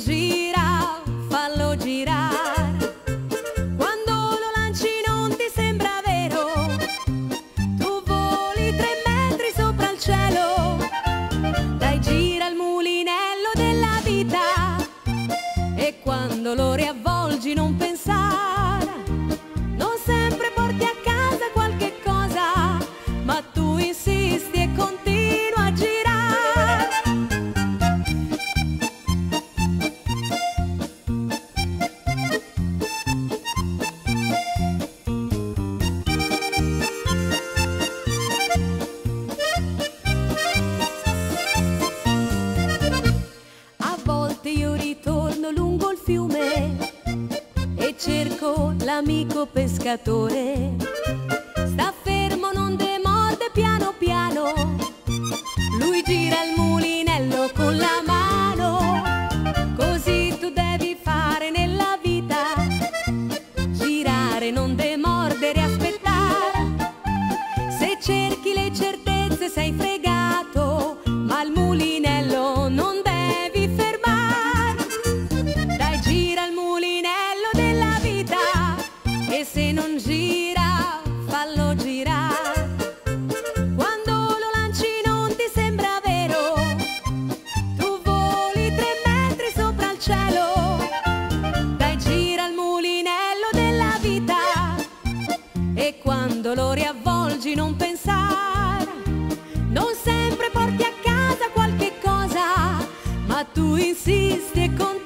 aprendi il fiume e cerco l'amico pescatore. Sta fermo, non demora. se non gira, fallo girare. Quando lo lanci non ti sembra vero, tu voli tre metri sopra il cielo. Dai gira il mulinello della vita e quando lo riavvolgi non pensare. Non sempre porti a casa qualche cosa, ma tu insisti e continui.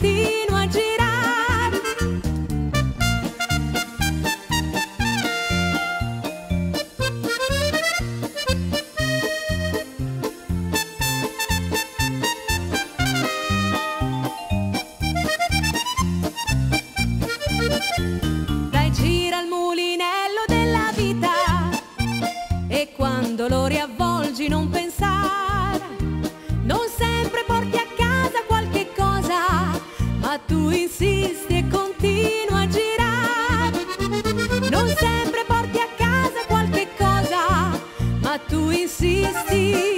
existir.